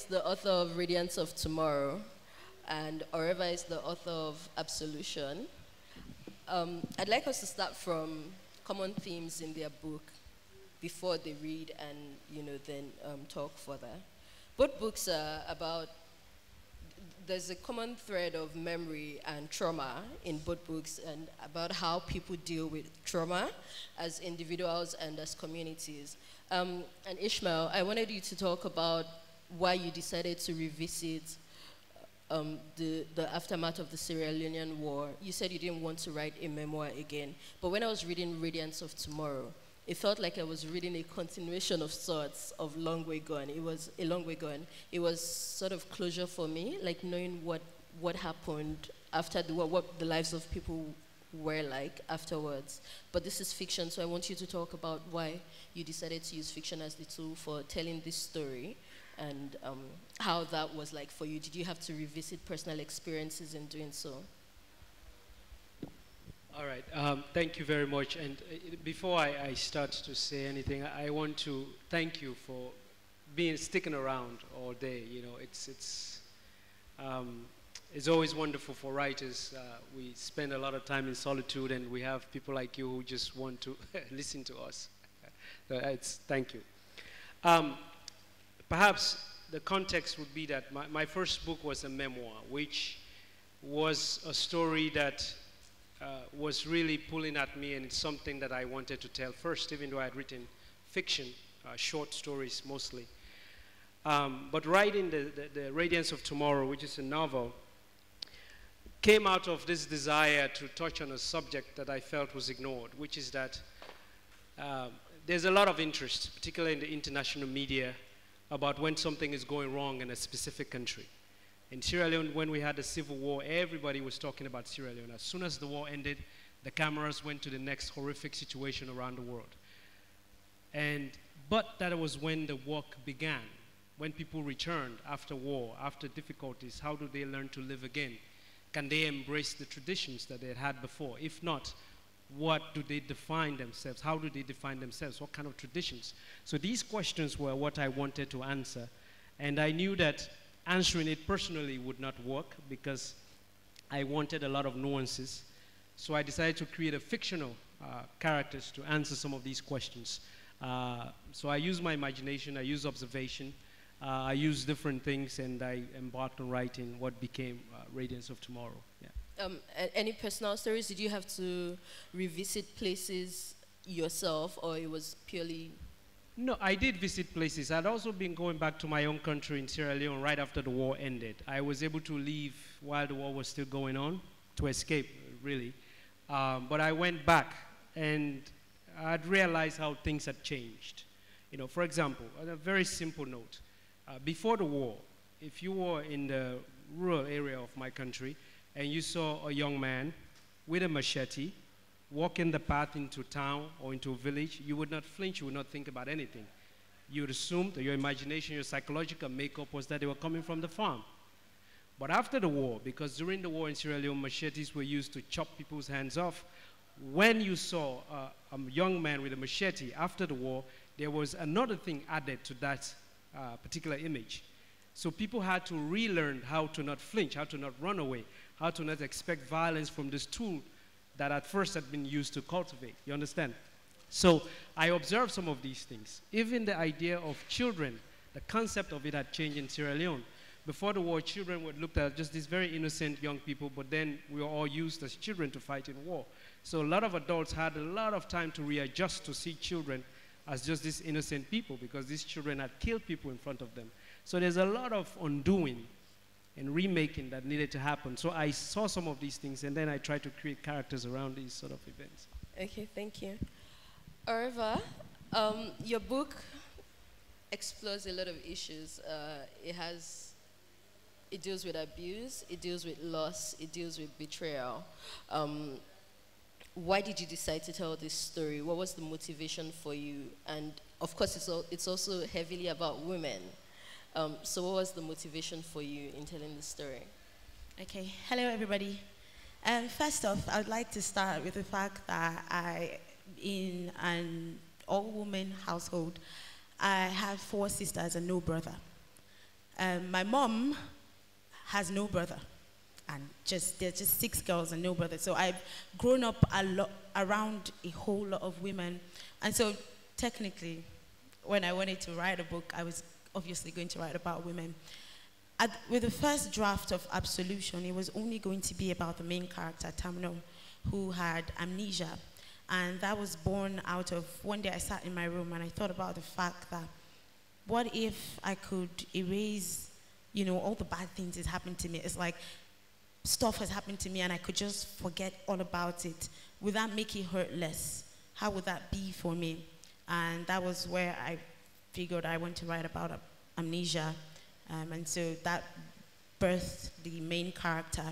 is the author of Radiance of Tomorrow, and Oreva is the author of Absolution. Um, I'd like us to start from common themes in their book before they read and you know then um, talk further. Both books are about there's a common thread of memory and trauma in both books and about how people deal with trauma as individuals and as communities. Um, and Ishmael, I wanted you to talk about why you decided to revisit um, the, the aftermath of the Sierra Leonean War. You said you didn't want to write a memoir again, but when I was reading Radiance of Tomorrow, it felt like I was reading a continuation of sorts of Long Way Gone. It was a long way gone. It was sort of closure for me, like knowing what, what happened after the war, what the lives of people were like afterwards. But this is fiction, so I want you to talk about why you decided to use fiction as the tool for telling this story and um, how that was like for you. Did you have to revisit personal experiences in doing so? All right. Um, thank you very much. And uh, before I, I, start to say anything, I, I want to thank you for being sticking around all day. You know, it's it's um, it's always wonderful for writers. Uh, we spend a lot of time in solitude, and we have people like you who just want to listen to us. so it's thank you. Um, perhaps the context would be that my, my first book was a memoir, which was a story that uh, was really pulling at me, and it's something that I wanted to tell first, even though I had written fiction, uh, short stories mostly. Um, but writing the, the, the, Radiance of Tomorrow, which is a novel, came out of this desire to touch on a subject that I felt was ignored, which is that uh, there's a lot of interest, particularly in the international media, about when something is going wrong in a specific country. In Sierra Leone, when we had the civil war, everybody was talking about Sierra Leone. As soon as the war ended, the cameras went to the next horrific situation around the world. And, but that was when the work began. When people returned after war, after difficulties, how do they learn to live again? Can they embrace the traditions that they had had before? If not, what do they define themselves? How do they define themselves? What kind of traditions? So these questions were what I wanted to answer. And I knew that answering it personally would not work because I wanted a lot of nuances. So I decided to create a fictional uh, characters to answer some of these questions. Uh, so I used my imagination, I used observation, uh, I used different things, and I embarked on writing what became uh, Radiance of Tomorrow. Yeah. Um, any personal stories? Did you have to revisit places yourself, or it was purely no, I did visit places. I'd also been going back to my own country in Sierra Leone right after the war ended. I was able to leave while the war was still going on to escape, really. Um, but I went back and I'd realized how things had changed. You know, for example, on a very simple note, uh, before the war, if you were in the rural area of my country and you saw a young man with a machete walking the path into town or into a village, you would not flinch, you would not think about anything. You would assume that your imagination, your psychological makeup was that they were coming from the farm. But after the war, because during the war in Sierra Leone, machetes were used to chop people's hands off, when you saw a young man with a machete after the war, there was another thing added to that uh, particular image. So people had to relearn how to not flinch, how to not run away, how to not expect violence from this tool that at first had been used to cultivate. You understand? So I observed some of these things. Even the idea of children, the concept of it had changed in Sierra Leone. Before the war, children were looked at just these very innocent young people, but then we were all used as children to fight in war. So a lot of adults had a lot of time to readjust to see children as just these innocent people because these children had killed people in front of them. So there's a lot of undoing and remaking that needed to happen. So I saw some of these things and then I tried to create characters around these sort of events. Okay, thank you. Oreva, um, your book explores a lot of issues. Uh, it has, it deals with abuse, it deals with loss, it deals with betrayal. Um, why did you decide to tell this story? What was the motivation for you? And of course, it's, it's also heavily about women. Um, so what was the motivation for you in telling the story? Okay, hello everybody. Um, first off, I would like to start with the fact that I, in an all-woman household, I have four sisters and no brother. Um, my mom has no brother, and just there's just six girls and no brother. So I've grown up a lot around a whole lot of women, and so technically, when I wanted to write a book, I was obviously going to write about women. At, with the first draft of Absolution, it was only going to be about the main character, Tamno, who had amnesia. And that was born out of one day I sat in my room and I thought about the fact that what if I could erase, you know, all the bad things that happened to me? It's like stuff has happened to me and I could just forget all about it. Would that make it hurt less? How would that be for me? And that was where I figured I want to write about amnesia. Um, and so that birthed the main character.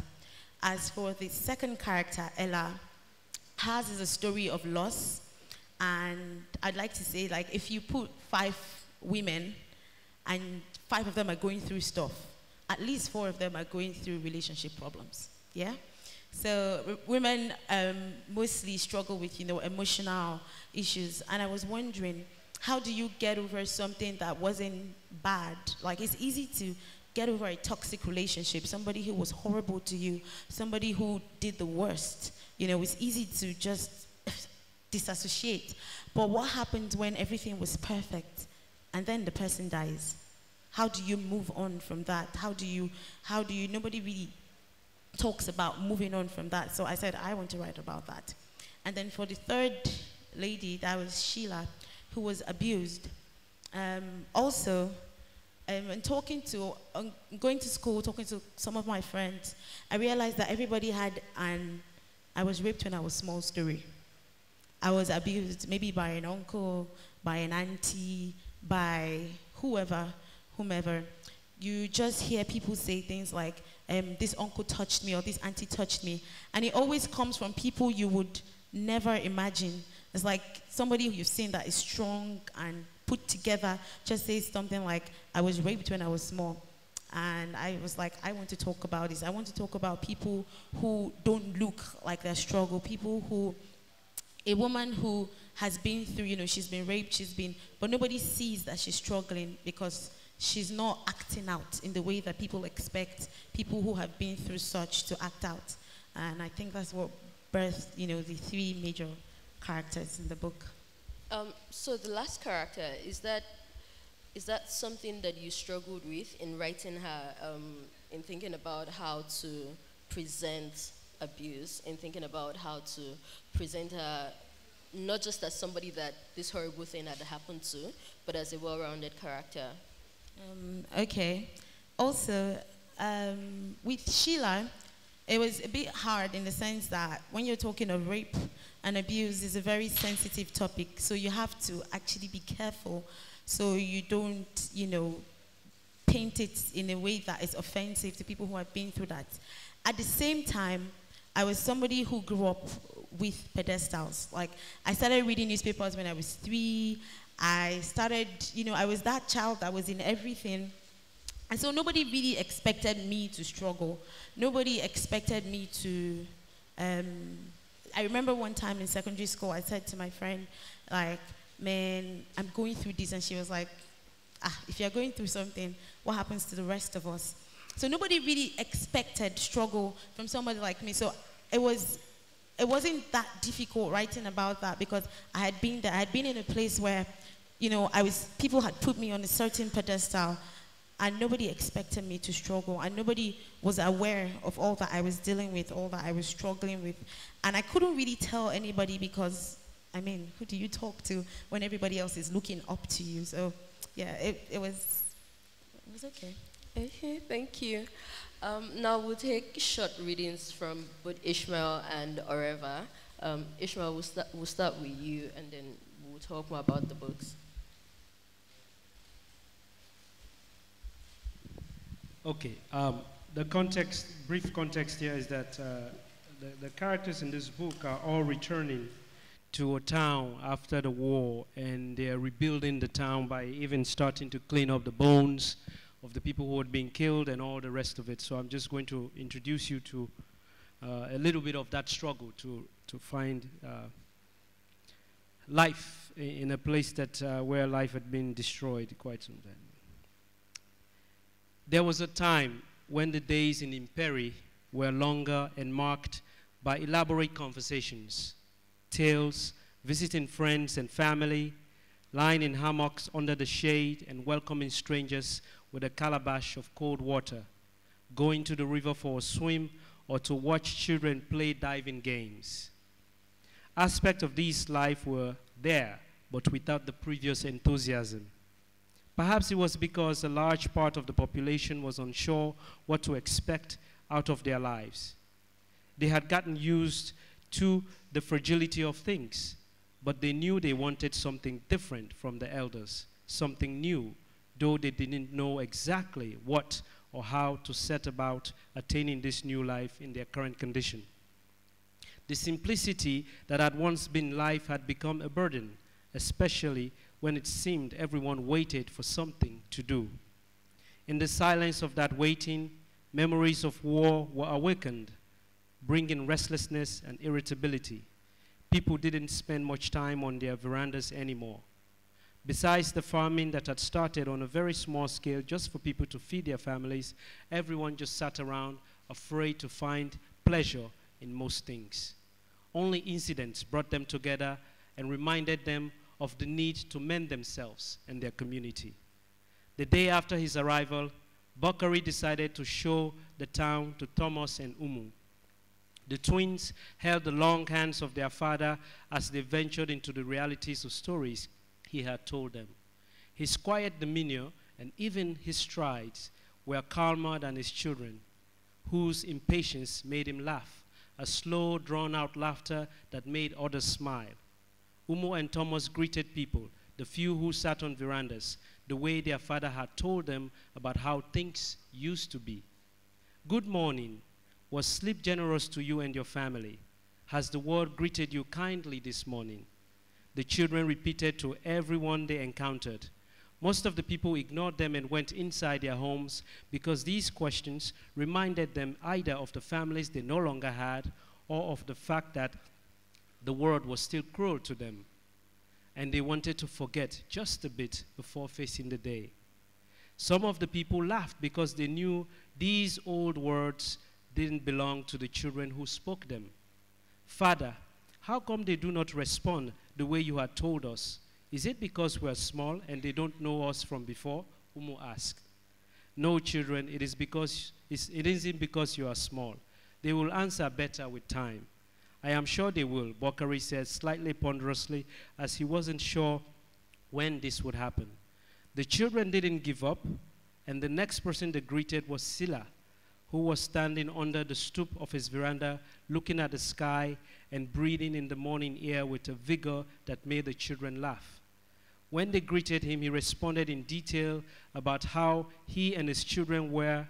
As for the second character, Ella, hers is a story of loss. And I'd like to say, like, if you put five women and five of them are going through stuff, at least four of them are going through relationship problems. Yeah? So women um, mostly struggle with, you know, emotional issues. And I was wondering, how do you get over something that wasn't bad? Like it's easy to get over a toxic relationship, somebody who was horrible to you, somebody who did the worst. You know, it's easy to just disassociate. But what happens when everything was perfect and then the person dies? How do you move on from that? How do you, how do you, nobody really talks about moving on from that. So I said, I want to write about that. And then for the third lady, that was Sheila, who was abused. Um, also, um, and talking to, um, going to school, talking to some of my friends, I realized that everybody had an, I was raped when I was small story. I was abused maybe by an uncle, by an auntie, by whoever, whomever. You just hear people say things like, um, this uncle touched me or this auntie touched me. And it always comes from people you would never imagine. It's like somebody you've seen that is strong and put together just says something like, I was raped when I was small. And I was like, I want to talk about this. I want to talk about people who don't look like they struggle, people who, a woman who has been through, you know, she's been raped, she's been, but nobody sees that she's struggling because she's not acting out in the way that people expect people who have been through such to act out. And I think that's what birthed, you know, the three major characters in the book. Um, so the last character is that is that something that you struggled with in writing her, um, in thinking about how to present abuse, in thinking about how to present her not just as somebody that this horrible thing had happened to, but as a well-rounded character? Um, okay. Also, um, with Sheila, it was a bit hard in the sense that when you're talking of rape and abuse, is a very sensitive topic. So you have to actually be careful so you don't, you know, paint it in a way that is offensive to people who have been through that. At the same time, I was somebody who grew up with pedestals. Like, I started reading newspapers when I was three. I started, you know, I was that child that was in everything. And so nobody really expected me to struggle. Nobody expected me to. Um, I remember one time in secondary school, I said to my friend, like, man, I'm going through this. And she was like, ah, if you're going through something, what happens to the rest of us? So nobody really expected struggle from somebody like me. So it was it wasn't that difficult writing about that because I had been there. I had been in a place where you know, I was, people had put me on a certain pedestal and nobody expected me to struggle and nobody was aware of all that I was dealing with, all that I was struggling with. And I couldn't really tell anybody because, I mean, who do you talk to when everybody else is looking up to you? So, yeah, it, it was, it was okay. Okay, thank you. Um, now we'll take short readings from both Ishmael and Oreva. Um, Ishmael, we'll, sta- we'll start with you and then we'll talk more about the books. Okay. Um, the context, brief context here is that uh, the, the, characters in this book are all returning to a town after the war, and they are rebuilding the town by even starting to clean up the bones of the people who had been killed and all the rest of it. So I'm just going to introduce you to uh, a little bit of that struggle to, to find uh, life in a place that uh, where life had been destroyed quite some time. There was a time when the days in Imperi were longer and marked by elaborate conversations, tales, visiting friends and family, lying in hammocks under the shade and welcoming strangers with a calabash of cold water, going to the river for a swim or to watch children play diving games. Aspects of this life were there, but without the previous enthusiasm. Perhaps it was because a large part of the population was unsure what to expect out of their lives. They had gotten used to the fragility of things, but they knew they wanted something different from the elders, something new, though they didn't know exactly what or how to set about attaining this new life in their current condition. The simplicity that had once been life had become a burden, especially when it seemed everyone waited for something to do. In the silence of that waiting, memories of war were awakened, bringing restlessness and irritability. People didn't spend much time on their verandas anymore. Besides the farming that had started on a very small scale just for people to feed their families, everyone just sat around afraid to find pleasure in most things. Only incidents brought them together and reminded them of the need to mend themselves and their community. The day after his arrival, Bakari decided to show the town to Thomas and Umu. The twins held the long hands of their father as they ventured into the realities of stories he had told them. His quiet demeanor and even his strides were calmer than his children, whose impatience made him laugh, a slow, drawn out laughter that made others smile. Umu and Thomas greeted people, the few who sat on verandas, the way their father had told them about how things used to be. Good morning. Was sleep generous to you and your family? Has the world greeted you kindly this morning? The children repeated to everyone they encountered. Most of the people ignored them and went inside their homes because these questions reminded them either of the families they no longer had or of the fact that the world was still cruel to them, and they wanted to forget just a bit before facing the day. Some of the people laughed because they knew these old words didn't belong to the children who spoke them. Father, how come they do not respond the way you had told us? Is it because we are small and they don't know us from before? Umu asked. No, children, it is because it isn't because you are small. They will answer better with time. I am sure they will, Bakari said slightly ponderously, as he wasn't sure when this would happen. The children didn't give up, and the next person they greeted was Sila, who was standing under the stoop of his veranda, looking at the sky and breathing in the morning air with a vigor that made the children laugh. When they greeted him, he responded in detail about how he and his children were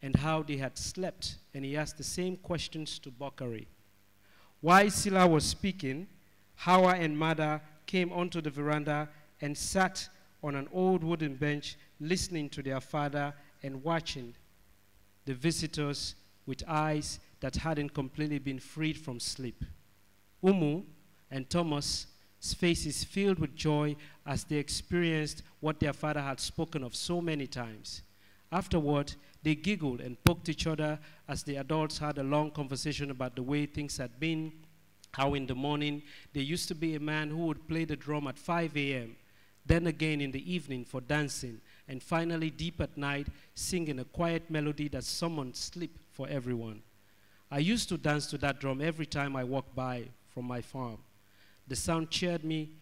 and how they had slept, and he asked the same questions to Bakari. While Sila was speaking, Hawa and Mada came onto the veranda and sat on an old wooden bench, listening to their father and watching the visitors with eyes that hadn't completely been freed from sleep. Umu and Thomas' faces filled with joy as they experienced what their father had spoken of so many times. Afterward, they giggled and poked each other as the adults had a long conversation about the way things had been, how in the morning there used to be a man who would play the drum at 5 a.m., then again in the evening for dancing, and finally deep at night singing a quiet melody that summoned sleep for everyone. I used to dance to that drum every time I walked by from my farm. The sound cheered me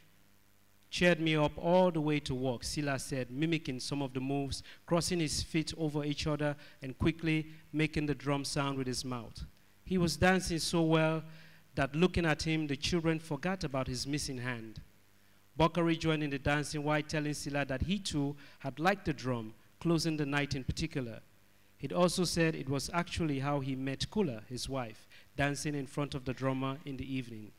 cheered me up all the way to work, Sila said, mimicking some of the moves, crossing his feet over each other and quickly making the drum sound with his mouth. He was dancing so well that looking at him, the children forgot about his missing hand. Bakari joined in the dancing while telling Sila that he too had liked the drum, closing the night in particular. He'd also said it was actually how he met Kula, his wife, dancing in front of the drummer in the evening.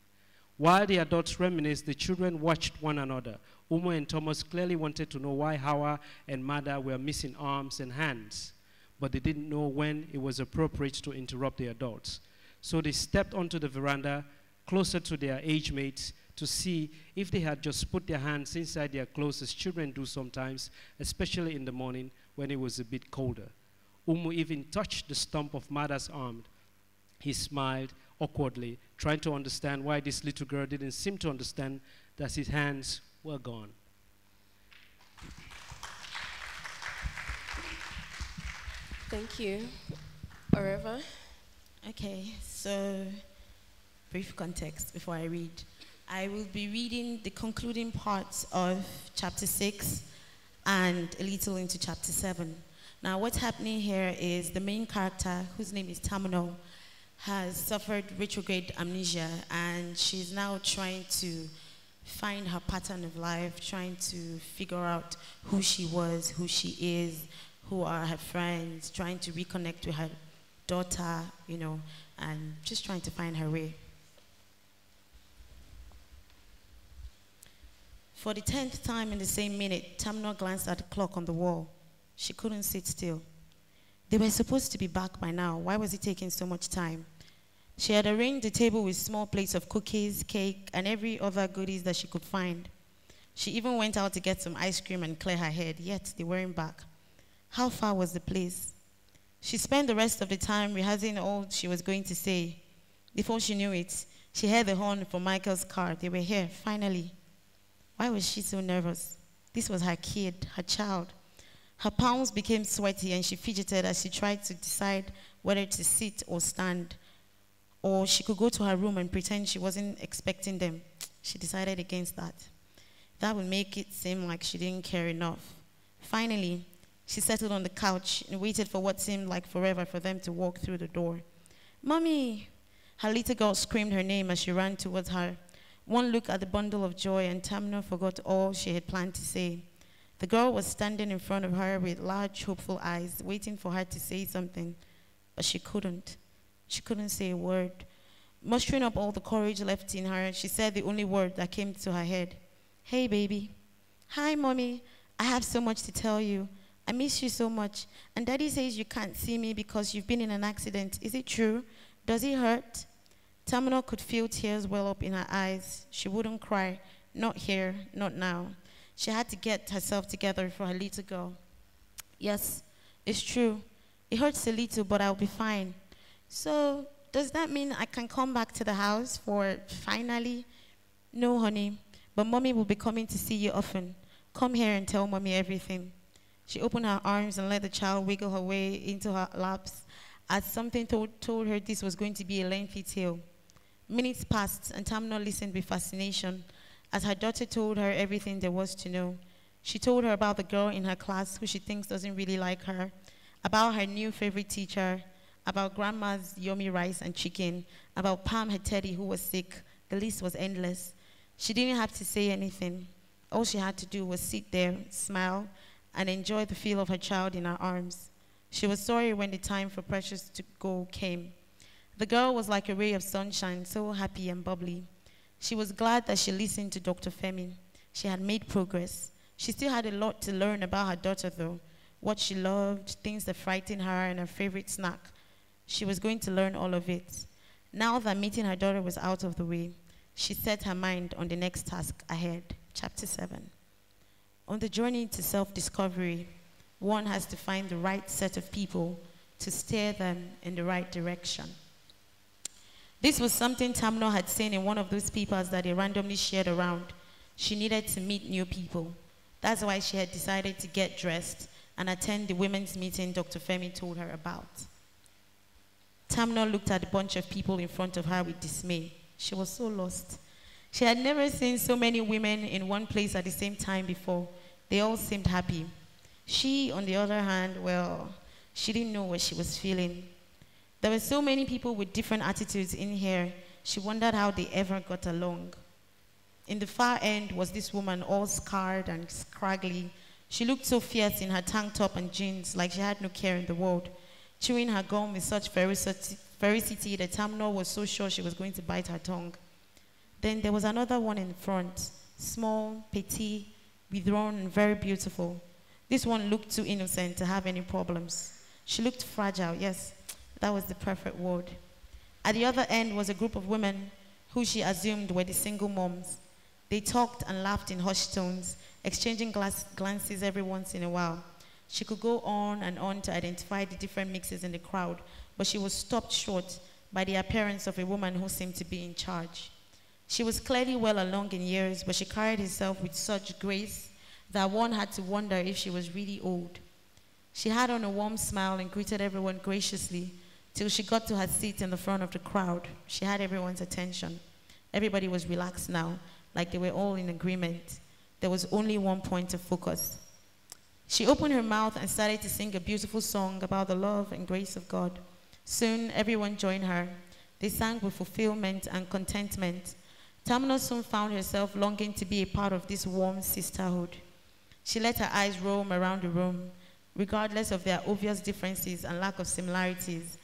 While the adults reminisced, the children watched one another. Umu and Thomas clearly wanted to know why Hawa and Mada were missing arms and hands, but they didn't know when it was appropriate to interrupt the adults. So they stepped onto the veranda closer to their age mates to see if they had just put their hands inside their clothes, as children do sometimes, especially in the morning, when it was a bit colder. Umu even touched the stump of Mada's arm. He smiled awkwardly, trying to understand why this little girl didn't seem to understand that his hands were gone. Thank you. Oreva? Okay, so brief context before I read. I will be reading the concluding parts of chapter 6 and a little into chapter 7. Now, what's happening here is the main character, whose name is Tamino, has suffered retrograde amnesia and she's now trying to find her pattern of life, trying to figure out who she was, who she is, who are her friends, trying to reconnect with her daughter, you know, and just trying to find her way. For the tenth time in the same minute, Tamno glanced at the clock on the wall. She couldn't sit still. They were supposed to be back by now. Why was it taking so much time? She had arranged the table with small plates of cookies, cake, and every other goodies that she could find. She even went out to get some ice cream and clear her head, yet they weren't back. How far was the place? She spent the rest of the time rehearsing all she was going to say. Before she knew it, she heard the horn for Michael's car. They were here, finally. Why was she so nervous? This was her kid, her child. Her palms became sweaty and she fidgeted as she tried to decide whether to sit or stand. Or she could go to her room and pretend she wasn't expecting them. She decided against that. That would make it seem like she didn't care enough. Finally, she settled on the couch and waited for what seemed like forever for them to walk through the door. Mommy! Her little girl screamed her name as she ran towards her. One look at the bundle of joy, and Tamna forgot all she had planned to say. The girl was standing in front of her with large, hopeful eyes, waiting for her to say something, but she couldn't. She couldn't say a word. Mustering up all the courage left in her, she said the only word that came to her head Hey, baby. Hi, mommy. I have so much to tell you. I miss you so much. And daddy says you can't see me because you've been in an accident. Is it true? Does it hurt? Tamino could feel tears well up in her eyes. She wouldn't cry. Not here, not now. She had to get herself together for her little girl. Yes, it's true. It hurts a little, but I'll be fine. So, does that mean I can come back to the house for finally? No, honey, but mommy will be coming to see you often. Come here and tell mommy everything. She opened her arms and let the child wiggle her way into her laps as something told, told her this was going to be a lengthy tale. Minutes passed, and Tamno listened with fascination as her daughter told her everything there was to know. She told her about the girl in her class who she thinks doesn't really like her, about her new favorite teacher, about grandma's yummy rice and chicken, about Pam, her teddy, who was sick. The list was endless. She didn't have to say anything. All she had to do was sit there, smile, and enjoy the feel of her child in her arms. She was sorry when the time for Precious to go came. The girl was like a ray of sunshine, so happy and bubbly. She was glad that she listened to Dr. Femi. She had made progress. She still had a lot to learn about her daughter, though what she loved, things that frightened her, and her favorite snack. She was going to learn all of it. Now that meeting her daughter was out of the way, she set her mind on the next task ahead. Chapter 7. On the journey to self discovery, one has to find the right set of people to steer them in the right direction. This was something Tamno had seen in one of those papers that they randomly shared around. She needed to meet new people. That's why she had decided to get dressed and attend the women's meeting Dr. Femi told her about. Tamno looked at the bunch of people in front of her with dismay. She was so lost. She had never seen so many women in one place at the same time before. They all seemed happy. She, on the other hand, well, she didn't know what she was feeling. There were so many people with different attitudes in here. She wondered how they ever got along. In the far end was this woman, all scarred and scraggly. She looked so fierce in her tank top and jeans, like she had no care in the world, chewing her gum with such ferocity that Tamno was so sure she was going to bite her tongue. Then there was another one in front, small, petite, withdrawn, and very beautiful. This one looked too innocent to have any problems. She looked fragile, yes, that was the perfect word. At the other end was a group of women who she assumed were the single moms. They talked and laughed in hushed tones, exchanging glances every once in a while. She could go on and on to identify the different mixes in the crowd, but she was stopped short by the appearance of a woman who seemed to be in charge. She was clearly well along in years, but she carried herself with such grace that one had to wonder if she was really old. She had on a warm smile and greeted everyone graciously till she got to her seat in the front of the crowd. She had everyone's attention. Everybody was relaxed now, like they were all in agreement. There was only one point of focus. She opened her mouth and started to sing a beautiful song about the love and grace of God. Soon everyone joined her. They sang with fulfillment and contentment. Tamna soon found herself longing to be a part of this warm sisterhood. She let her eyes roam around the room. Regardless of their obvious differences and lack of similarities,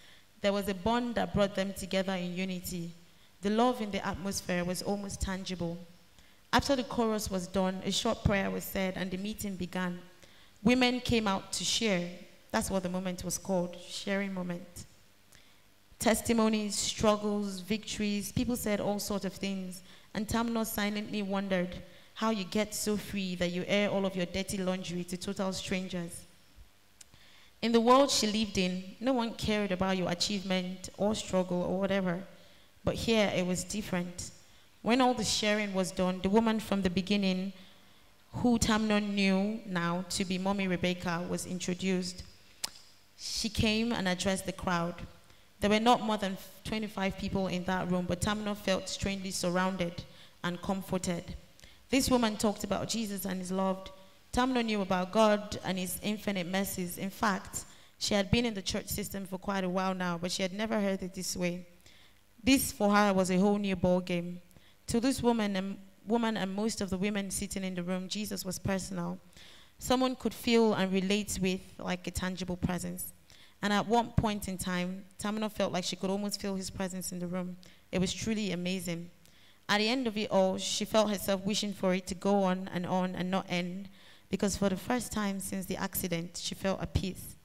there was a bond that brought them together in unity. The love in the atmosphere was almost tangible. After the chorus was done, a short prayer was said and the meeting began. Women came out to share. That's what the moment was called, sharing moment. Testimonies, struggles, victories, people said all sorts of things. And Tamno silently wondered how you get so free that you air all of your dirty laundry to total strangers. In the world she lived in, no one cared about your achievement or struggle or whatever. But here it was different. When all the sharing was done, the woman from the beginning, who Tamnon knew now to be Mommy Rebecca, was introduced. She came and addressed the crowd. There were not more than 25 people in that room, but Tamnon felt strangely surrounded and comforted. This woman talked about Jesus and his love. Tamno knew about God and his infinite mercies. In fact, she had been in the church system for quite a while now, but she had never heard it this way. This for her was a whole new ball game. To this woman and, woman and most of the women sitting in the room, Jesus was personal. Someone could feel and relate with like a tangible presence. And at one point in time, Tamino felt like she could almost feel his presence in the room. It was truly amazing. At the end of it all, she felt herself wishing for it to go on and on and not end, because for the first time since the accident, she felt at peace.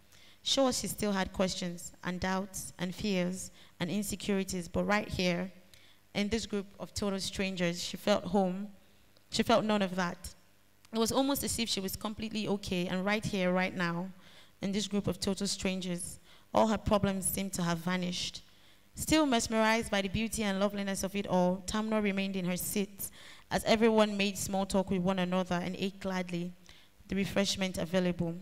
Sure, she still had questions and doubts and fears and insecurities, but right here, in this group of total strangers, she felt home. She felt none of that. It was almost as if she was completely okay, and right here, right now, in this group of total strangers, all her problems seemed to have vanished. Still mesmerized by the beauty and loveliness of it all, Tamno remained in her seat as everyone made small talk with one another and ate gladly the refreshment available.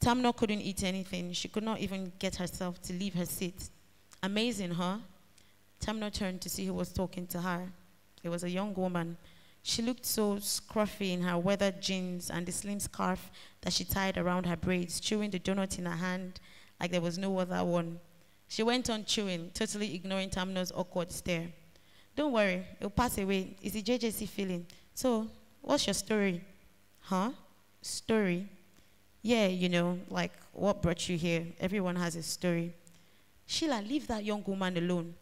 Tamno couldn't eat anything. She could not even get herself to leave her seat. Amazing, huh? Tamno turned to see who was talking to her. It was a young woman. She looked so scruffy in her weathered jeans and the slim scarf that she tied around her braids, chewing the donut in her hand like there was no other one. She went on chewing, totally ignoring Tamno's awkward stare. Don't worry, it'll pass away. It's a JJC feeling. So, what's your story? Huh? Story? Yeah, you know, like what brought you here? Everyone has a story. Sheila, leave that young woman alone.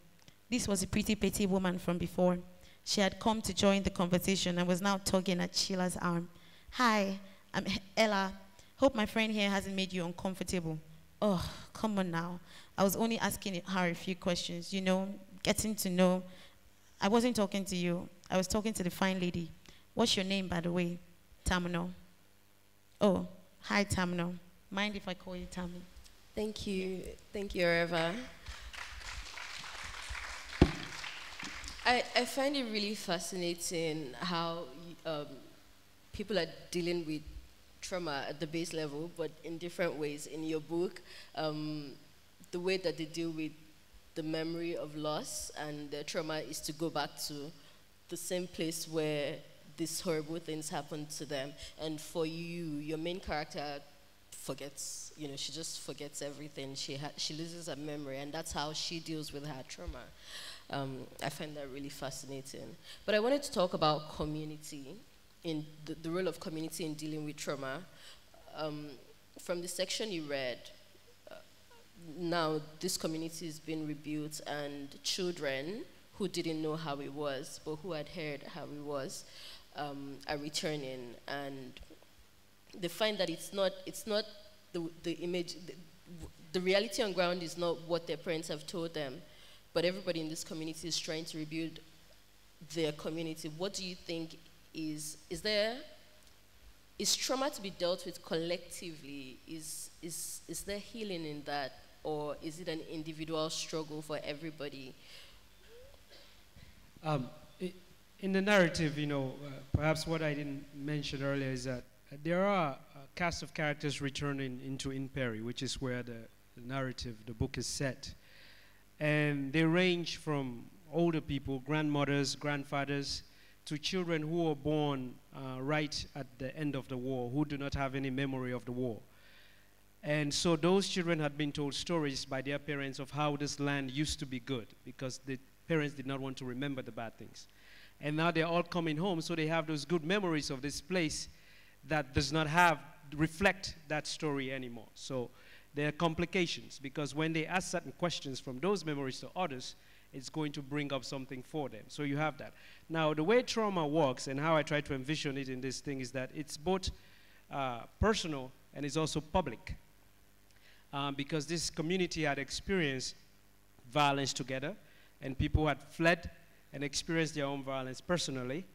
This was a pretty petty woman from before. She had come to join the conversation and was now tugging at Sheila's arm. Hi, I'm Ella. Hope my friend here hasn't made you uncomfortable. Oh, come on now. I was only asking her a few questions, you know, getting to know. I wasn't talking to you. I was talking to the fine lady. What's your name, by the way? Tamino. Oh, hi, Tamino. Mind if I call you Tammy? Thank you. Thank you, Reva. I, I find it really fascinating how um, people are dealing with trauma at the base level, but in different ways. In your book, um, the way that they deal with the memory of loss and the trauma is to go back to the same place where these horrible things happened to them. And for you, your main character forgets, you know, she just forgets everything. She, she loses her memory, and that's how she deals with her trauma. Um, I find that really fascinating. But I wanted to talk about community, in the, the role of community in dealing with trauma. Um, from the section you read, now this community is being rebuilt and children who didn't know how it was but who had heard how it was um, are returning and they find that it's not it's not the, the image the, the reality on ground is not what their parents have told them but everybody in this community is trying to rebuild their community what do you think is is there is trauma to be dealt with collectively? Is, is, is there healing in that? Or is it an individual struggle for everybody? Um, in the narrative, you know, uh, perhaps what I didn't mention earlier is that there are a cast of characters returning into Imperi, which is where the, the narrative, the book is set. And they range from older people, grandmothers, grandfathers, to children who were born uh, right at the end of the war, who do not have any memory of the war. And so those children had been told stories by their parents of how this land used to be good because the parents did not want to remember the bad things. And now they're all coming home, so they have those good memories of this place that does not have, reflect that story anymore. So there are complications because when they ask certain questions from those memories to others, it's going to bring up something for them. So you have that. Now, the way trauma works and how I try to envision it in this thing is that it's both uh, personal and it's also public. Um, because this community had experienced violence together, and people had fled and experienced their own violence personally,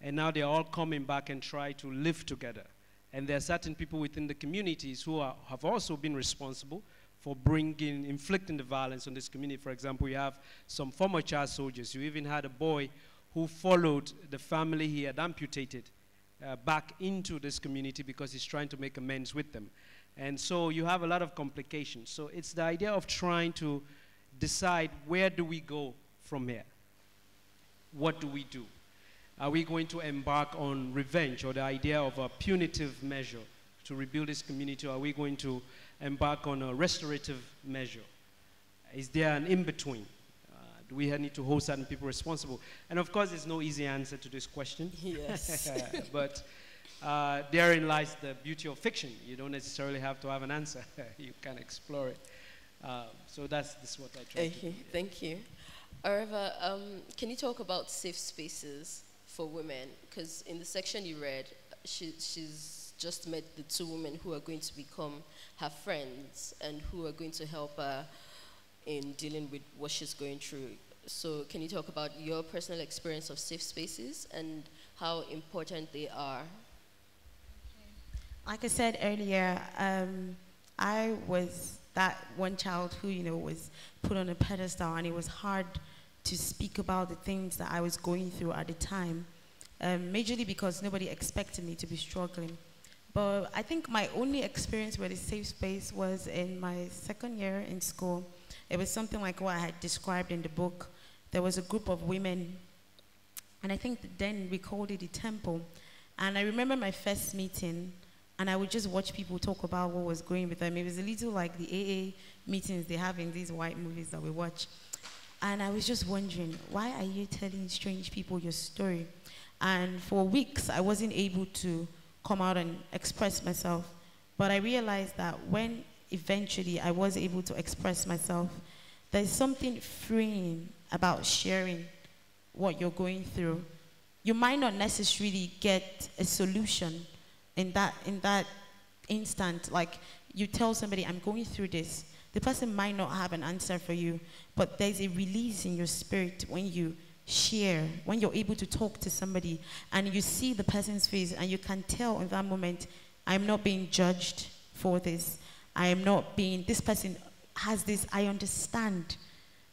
and now they're all coming back and try to live together. And there are certain people within the communities who are, have also been responsible for bringing, inflicting the violence on this community. For example, you have some former child soldiers. You even had a boy who followed the family he had amputated uh, back into this community because he's trying to make amends with them. And so you have a lot of complications. So it's the idea of trying to decide where do we go from here? What do we do? Are we going to embark on revenge or the idea of a punitive measure to rebuild this community? Or are we going to embark on a restorative measure? Is there an in between? Uh, do we need to hold certain people responsible? And of course, there's no easy answer to this question. Yes. but uh, therein lies the beauty of fiction. You don't necessarily have to have an answer, you can explore it. Uh, so that's, that's what I try okay, to do. Thank you. Oreva, um, can you talk about safe spaces for women? Because in the section you read, she, she's just met the two women who are going to become her friends and who are going to help her in dealing with what she's going through. So, can you talk about your personal experience of safe spaces and how important they are? Like I said earlier, um, I was that one child who, you know, was put on a pedestal, and it was hard to speak about the things that I was going through at the time, um, majorly because nobody expected me to be struggling. But I think my only experience with a safe space was in my second year in school. It was something like what I had described in the book. There was a group of women, and I think then we called it a temple. And I remember my first meeting, and I would just watch people talk about what was going with them. It was a little like the AA meetings they have in these white movies that we watch. And I was just wondering, why are you telling strange people your story? And for weeks, I wasn't able to come out and express myself. But I realized that when eventually I was able to express myself, there's something freeing about sharing what you're going through. You might not necessarily get a solution in that in that instant. Like you tell somebody, I'm going through this. The person might not have an answer for you, but there's a release in your spirit when you share, when you're able to talk to somebody and you see the person's face and you can tell in that moment, I'm not being judged for this. I am not being, this person has this, I understand.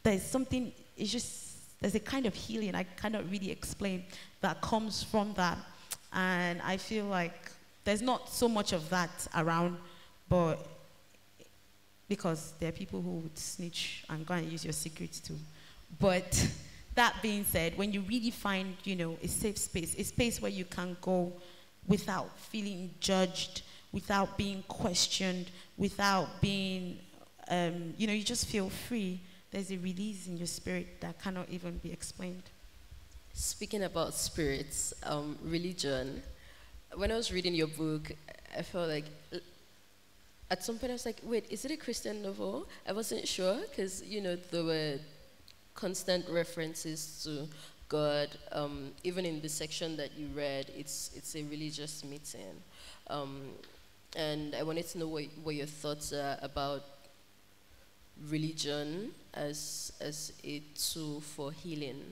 There's something, it's just, there's a kind of healing I cannot really explain that comes from that. And I feel like there's not so much of that around, but because there are people who would snitch and go and use your secrets too. But that being said, when you really find, you know, a safe space, a space where you can go without feeling judged, without being questioned, without being, um, you know, you just feel free. There's a release in your spirit that cannot even be explained. Speaking about spirits, um, religion, when I was reading your book, I felt like at some point I was like, wait, is it a Christian novel? I wasn't sure because, you know, there were constant references to God. Um, even in the section that you read, it's, it's a religious meeting. Um, and I wanted to know what, what your thoughts are about religion as, as a tool for healing.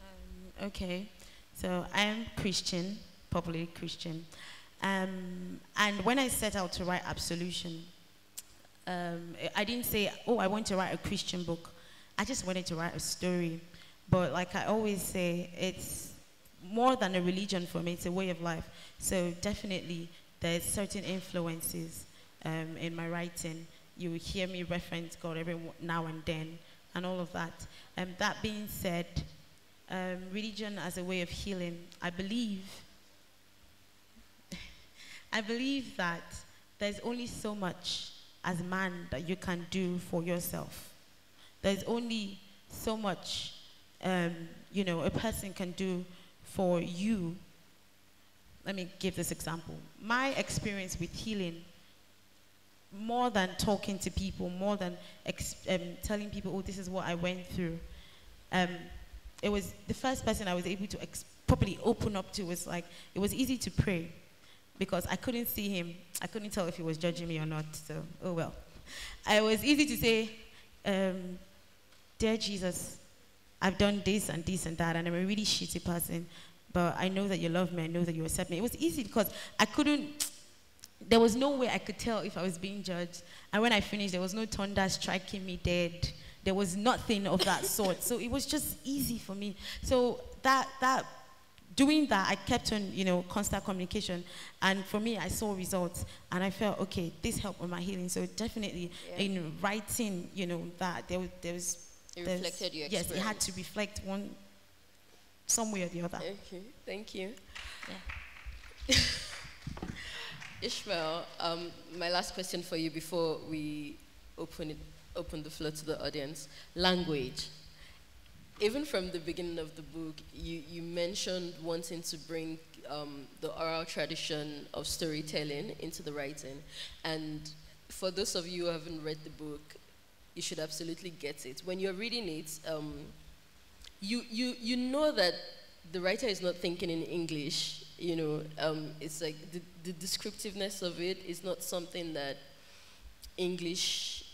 Um, okay, so I am Christian, popularly Christian. Um, and when I set out to write Absolution, um, I didn't say, oh, I want to write a Christian book. I just wanted to write a story. But like I always say, it's more than a religion for me, it's a way of life. So definitely there's certain influences um, in my writing. You will hear me reference God every now and then and all of that. Um, that being said, um, religion as a way of healing, I believe, I believe that there's only so much as man that you can do for yourself. There's only so much, um, you know, a person can do for you. Let me give this example. My experience with healing, more than talking to people, more than um, telling people, oh, this is what I went through, um, it was the first person I was able to properly open up to was like, it was easy to pray because I couldn't see him. I couldn't tell if he was judging me or not, so oh well. It was easy to say, um, Dear Jesus, I've done this and this and that, and I'm a really shitty person, but I know that you love me, I know that you accept me. It was easy because I couldn't, there was no way I could tell if I was being judged. And when I finished, there was no thunder striking me dead. There was nothing of that sort. So it was just easy for me. So that, that doing that, I kept on, you know, constant communication. And for me, I saw results. And I felt, okay, this helped with my healing. So definitely yeah. in writing, you know, that there, there was... It reflected your experience. Yes, it had to reflect one, some way or the other. Okay, thank you. Yeah. Ishmael, um, my last question for you before we open, it, open the floor to the audience. Language even from the beginning of the book, you, you mentioned wanting to bring um, the oral tradition of storytelling into the writing. And for those of you who haven't read the book, you should absolutely get it. When you're reading it, um, you, you, you know that the writer is not thinking in English. You know, um, it's like the, the descriptiveness of it is not something that English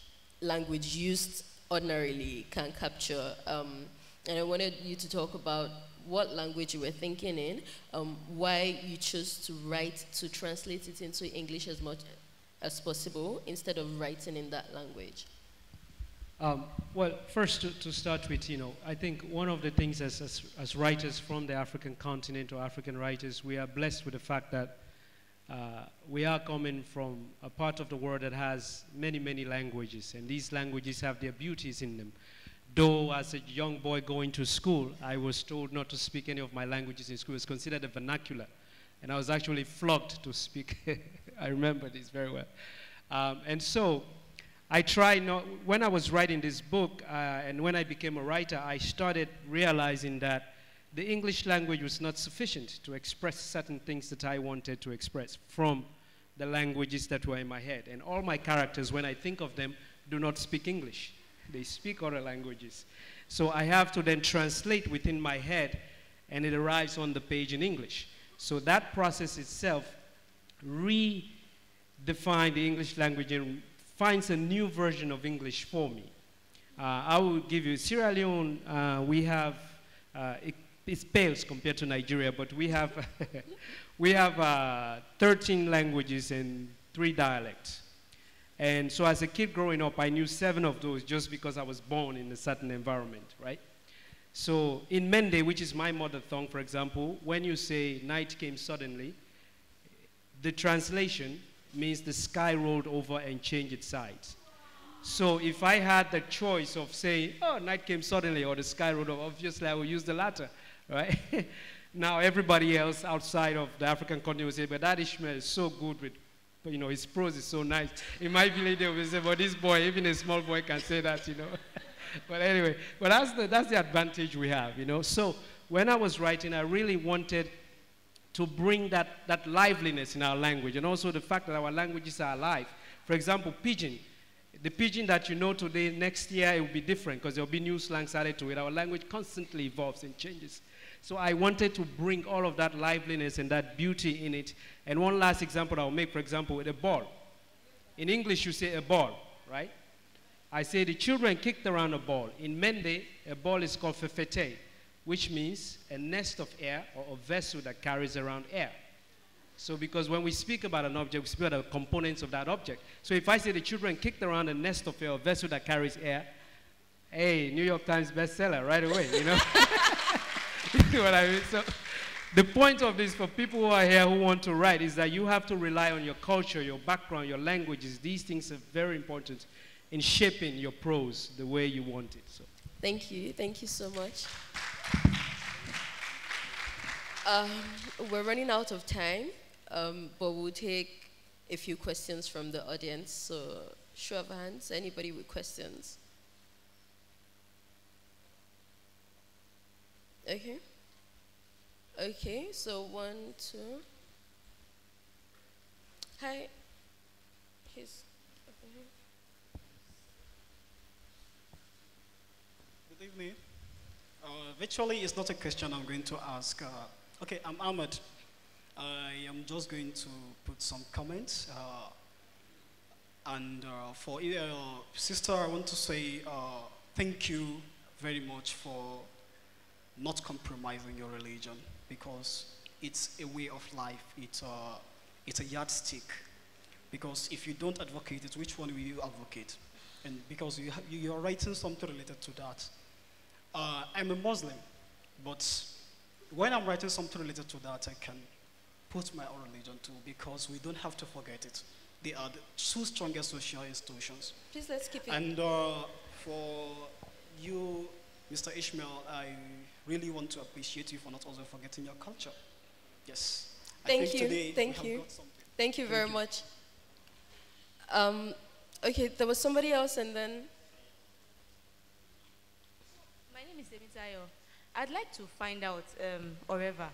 language used ordinarily can capture. Um, and I wanted you to talk about what language you were thinking in, um, why you chose to write, to translate it into English as much as possible instead of writing in that language. Um, well, first to, to, start with, you know, I think one of the things as, as, as, writers from the African continent or African writers, we are blessed with the fact that uh, we are coming from a part of the world that has many, many languages, and these languages have their beauties in them. Though as a young boy going to school, I was told not to speak any of my languages in school. It was considered a vernacular. And I was actually flogged to speak. I remember this very well. Um, and so I tried not, when I was writing this book uh, and when I became a writer, I started realizing that the English language was not sufficient to express certain things that I wanted to express from the languages that were in my head. And all my characters, when I think of them, do not speak English. They speak other languages. So I have to then translate within my head, and it arrives on the page in English. So that process itself redefines the English language and finds a new version of English for me. Uh, I will give you Sierra Leone, uh, we have, uh, it, it, pales compared to Nigeria, but we have, we have uh, 13 languages and three dialects. And so as a kid growing up, I knew seven of those just because I was born in a certain environment, right? So in Mende, which is my mother tongue, for example, when you say night came suddenly, the translation means the sky rolled over and changed its sides. So if I had the choice of saying, oh, night came suddenly, or the sky rolled over, obviously I would use the latter, right? now everybody else outside of the African continent will say, but that Ishmael is so good with you know, his prose is so nice. In my village, they will say, but this boy, even a small boy can say that, you know. but anyway, but that's the, that's the advantage we have, you know. So when I was writing, I really wanted to bring that, that liveliness in our language and also the fact that our languages are alive. For example, pidgin. The pidgin that you know today, next year it will be different because there will be new slangs added to it. Our language constantly evolves and changes. So I wanted to bring all of that liveliness and that beauty in it. And one last example I'll make, for example, with a ball. In English, you say a ball, right? I say the children kicked around a ball. In Mende, a ball is called fefete, which means a nest of air or a vessel that carries around air. So because when we speak about an object, we speak about the components of that object. So if I say the children kicked around a nest of air, a vessel that carries air, hey, New York Times bestseller right away, you know? know what I mean? So the point of this for people who are here who want to write is that you have to rely on your culture, your background, your languages. These things are very important in shaping your prose the way you want it. So. Thank you. Thank you so much. Um, we're running out of time, um, but we'll take a few questions from the audience. So, show of hands. Anybody with questions? Okay. Okay, so one, two. Hi. He's over here. Good evening. Uh, virtually, it's not a question I'm going to ask. Uh, okay, I'm Ahmed. I am just going to put some comments. Uh, and uh, for uh, sister, I want to say uh, thank you very much for not compromising your religion because it's a way of life. It's a, it's a yardstick. Because if you don't advocate it, which one will you advocate? And because you, you are writing something related to that. Uh, I'm a Muslim, but when I'm writing something related to that, I can put my own religion too, because we don't have to forget it. They are the two strongest social institutions. Please let's keep it. And uh, for you, Mr. Ishmael, I really want to appreciate you for not also forgetting your culture. Yes. I Thank think you. Today Thank we have you. got something. Thank you Thank very you. much. Um, okay, there was somebody else, and then My name is Emitayo. I'd like to find out, um, Oreva.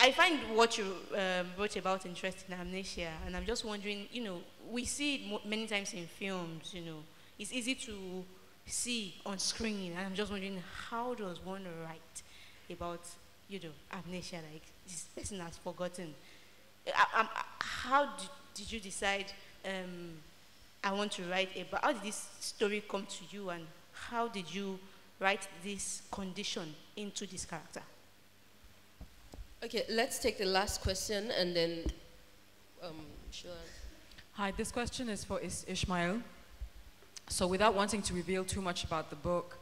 I find what you um, wrote about interesting, amnesia, and I'm just wondering, you know, we see it many times in films, you know, it's easy to see on screen, and I'm just wondering, how does one write about, you know, amnesia, like this person has forgotten? I, I'm- how did, did you decide um, I want to write about, how did this story come to you, and how did you write this condition into this character? okay, let's take the last question, and then um, sure. Hi, this question is for Is- Ishmael. So, without wanting to reveal too much about the book,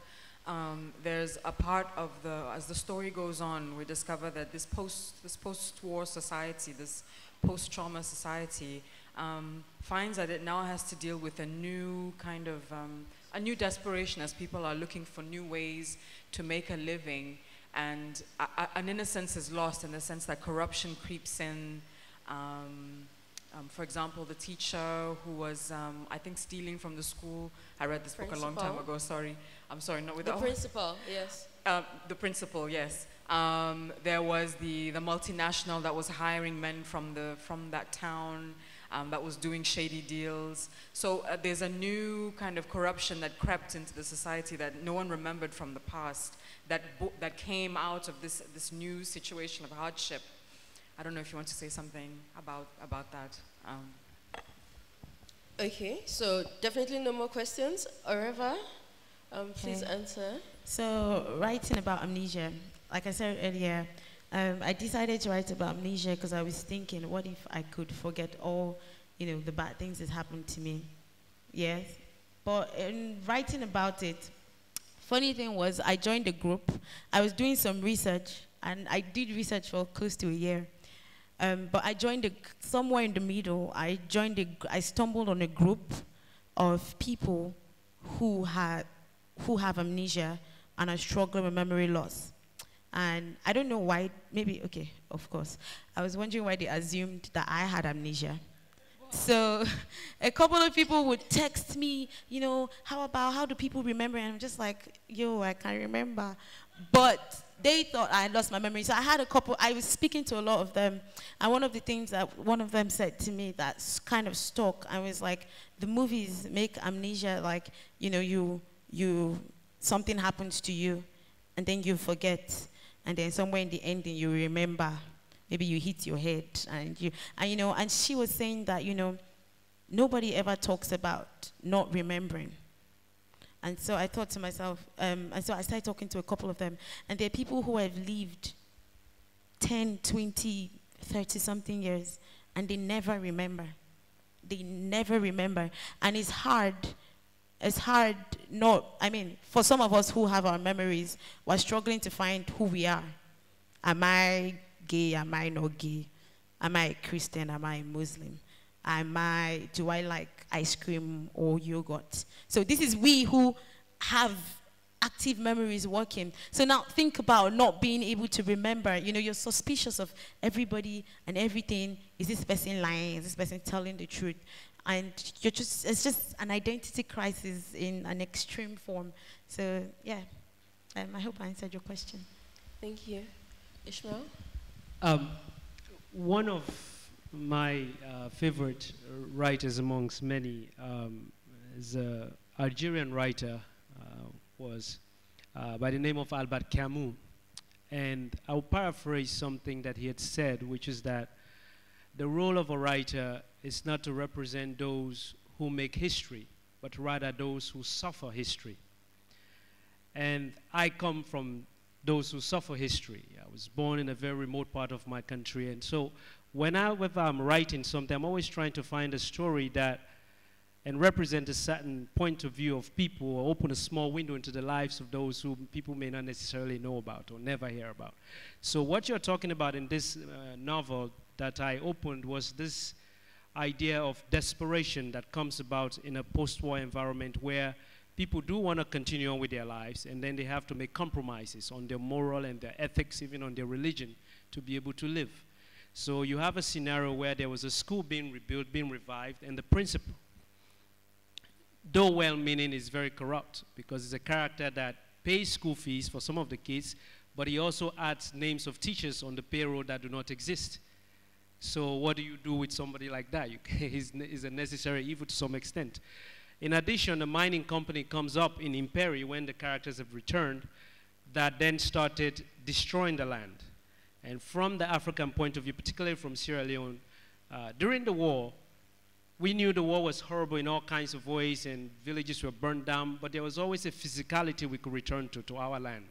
um, there's a part of the, as the story goes on, we discover that this post, this post-war society, this post-trauma society, um, finds that it now has to deal with a new kind of, um, a new desperation as people are looking for new ways to make a living, and a, a- an innocence is lost in the sense that corruption creeps in. Um, um, for example, the teacher who was, um, I think, stealing from the school. I read this book a long time ago. Sorry, I'm sorry. Not with The the principal, yes. uh, the principal, yes. Um, there was the, the multinational that was hiring men from, the, from that town um, that was doing shady deals. So uh, there's a new kind of corruption that crept into the society that no one remembered from the past that, bo- that came out of this, this new situation of hardship. I don't know if you want to say something about, about that. Um, Okay, so definitely no more questions. Oreva, um, please Okay. answer. So, writing about amnesia, like I said earlier, um, I decided to write about amnesia because I was thinking, what if I could forget all, you know, the bad things that happened to me? Yes. But in writing about it, funny thing was, I joined a group. I was doing some research, and I did research for close to a year. Um, but I joined a, somewhere in the middle. I joined a, I stumbled on a group of people who had, who have amnesia and are struggling with memory loss. And I don't know why. Maybe okay, of course. I was wondering why they assumed that I had amnesia. So, a couple of people would text me, you know, how about how do people remember? And I'm just like, yo, I can't remember. But they thought I lost my memory. So I had a couple, I was speaking to a lot of them. And one of the things that one of them said to me that's kind of stuck, I was like, the movies make amnesia like, you know, you, you, something happens to you and then you forget. And then somewhere in the ending, you remember. Maybe you hit your head and you, and you know, and she was saying that, you know, nobody ever talks about not remembering. And so I thought to myself, um, and so I started talking to a couple of them, and they're people who have lived 10, 20, 30 something years and they never remember. They never remember. And it's hard. It's hard not, I mean, for some of us who have our memories, we're struggling to find who we are. Am I gay? Am I not gay? Am I a Christian? Am I a Muslim? Am I, do I like ice cream or yogurt? So this is we who have active memories working. So now think about not being able to remember. You know, you're suspicious of everybody and everything. Is this person lying? Is this person telling the truth? And you're just, it's just an identity crisis in an extreme form. So yeah, um, I hope I answered your question. Thank you. Ishmael? Um, one of my uh, favorite writers amongst many um, is an Algerian writer uh, was uh, by the name of Albert Camus. And I'll paraphrase something that he had said, which is that the role of a writer is not to represent those who make history, but rather those who suffer history. And I come from those who suffer history. I was born in a very remote part of my country, and so whenever I'm writing something, I'm always trying to find a story that and represent a certain point of view of people or open a small window into the lives of those who people may not necessarily know about or never hear about. So what you're talking about in this uh, novel that I opened was this idea of desperation that comes about in a post-war environment where people do want to continue on with their lives and then they have to make compromises on their moral and their ethics, even on their religion, to be able to live. So you have a scenario where there was a school being rebuilt, being revived, and the principal though well-meaning, is very corrupt because he's a character that pays school fees for some of the kids, but he also adds names of teachers on the payroll that do not exist. So what do you do with somebody like that? You, he's, he's a necessary evil to some extent. In addition, a mining company comes up in Imperi when the characters have returned that then started destroying the land. And from the African point of view, particularly from Sierra Leone, uh, during the war, we knew the war was horrible in all kinds of ways and villages were burned down, but there was always a physicality we could return to, to our land,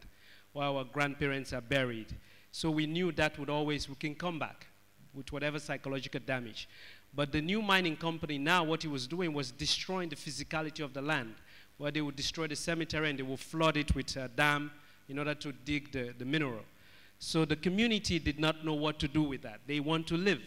where our grandparents are buried. So we knew that would always, we can come back with whatever psychological damage. But the new mining company now, what he was doing was destroying the physicality of the land, where they would destroy the cemetery and they would flood it with a dam in order to dig the, the mineral. So the community did not know what to do with that. They want to live,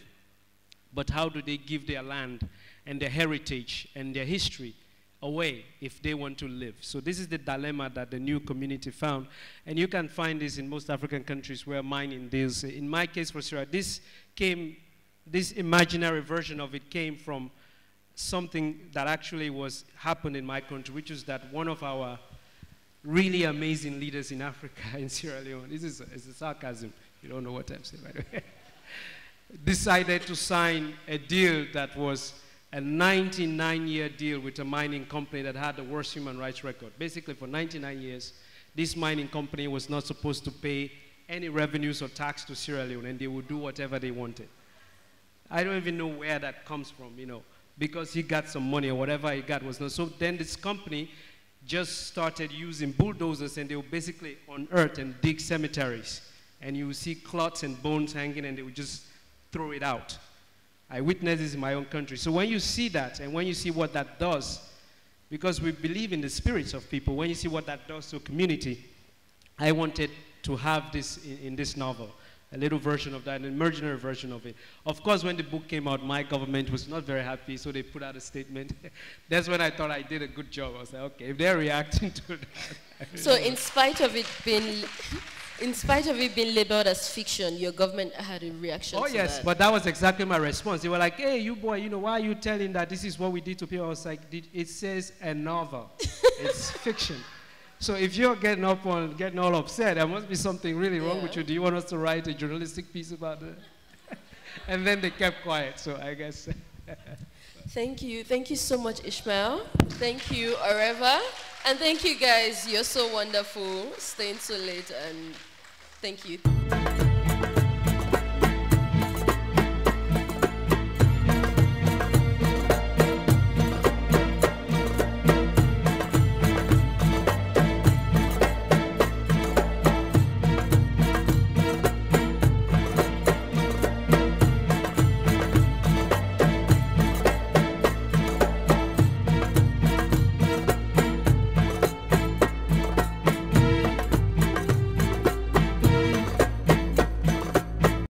but how do they give their land and their heritage and their history away if they want to live. So this is the dilemma that the new community found. And you can find this in most African countries where mining deals. In my case for Sierra, this came, this imaginary version of it came from something that actually was happened in my country, which is that one of our really amazing leaders in Africa, in Sierra Leone, this is a, it's a sarcasm, you don't know what I'm saying, by the way, decided to sign a deal that was a 99 year deal with a mining company that had the worst human rights record. Basically, for 99 years, this mining company was not supposed to pay any revenues or tax to Sierra Leone, and they would do whatever they wanted. I don't even know where that comes from, you know, because he got some money or whatever he got was not. So then this company just started using bulldozers, and they would basically unearth and dig cemeteries. And you would see clots and bones hanging, and they would just throw it out. I witnessed this in my own country. So when you see that and when you see what that does, because we believe in the spirits of people, when you see what that does to a community, I wanted to have this in, in this novel, a little version of that, an imaginary version of it. Of course, when the book came out, my government was not very happy, so they put out a statement. That's when I thought I did a good job. I was like, okay, if they're reacting to that. So, in spite of it being in spite of it being labeled as fiction, your government had a reaction oh, yes, that. but that was exactly my response. They were like, hey, you boy, you know, why are you telling that this is what we did to people? I was like, it says a novel. it's fiction. So if you're getting up on getting all upset, there must be something really yeah. wrong with you. Do you want us to write a journalistic piece about it? and then they kept quiet, so I guess. thank you. Thank you so much, Ishmael. Thank you, Oreva. And thank you guys. You're so wonderful. Staying so late and Thank you.